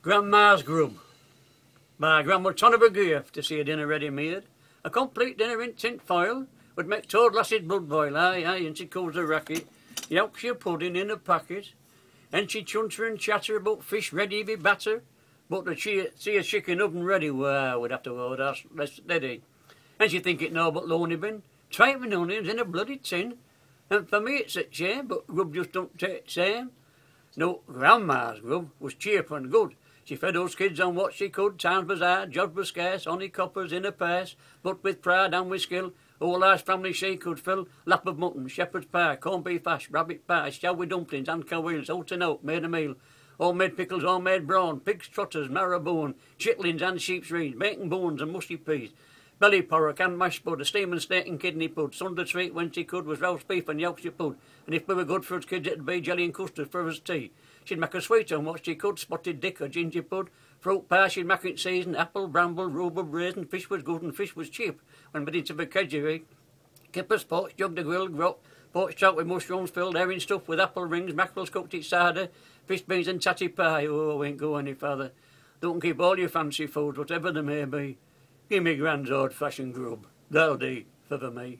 Grandma's grub. My grandma ton of a gift to see a dinner ready made. A complete dinner in tin foil would make toad lasses blood boil, aye, aye, and she calls a racket. Yorkshire pudding in a packet. And she chunter and chatter about fish ready be batter. But to see, see a chicken oven ready, wow, we'd have to hold us less steady. And she think it no but lonely bin. Tripe onions in a bloody tin. And for me it's a shame, but grub just don't take same. No, grandma's grub was cheap and good. She fed those kids on what she could. Times was hard, jobs were scarce, only coppers in a purse. But with pride and with skill, all large family she could fill. Lap of mutton, shepherd's pie, corned beef hash, rabbit pie, with dumplings and cowiles, oat and oat, made a meal. Homemade pickles, homemade brawn, pig's trotters, marrow bone, chitlins and sheep's reeds, bacon bones and mushy peas. Belly pork and mashed bud, a steaming steak and kidney pud. Sunday treat when she could was roast beef and Yorkshire pud. And if we were good for us kids, it'd be jelly and custard for us tea. She'd make a sweet on what she could, spotted dick or ginger pud. Fruit pie she'd make it season, apple, bramble, rhubarb, raisin. Fish was good and fish was cheap. When we did to the kedgeree, kippers, poached, jug the grill, grot, poached trout with mushrooms filled, herring stuffed with apple rings, mackerels cooked in cider, fish beans and tatty pie. Oh, I won't go any further. Don't keep all your fancy foods, whatever they may be. Give me grand's old-fashioned grub. That'll do for the me.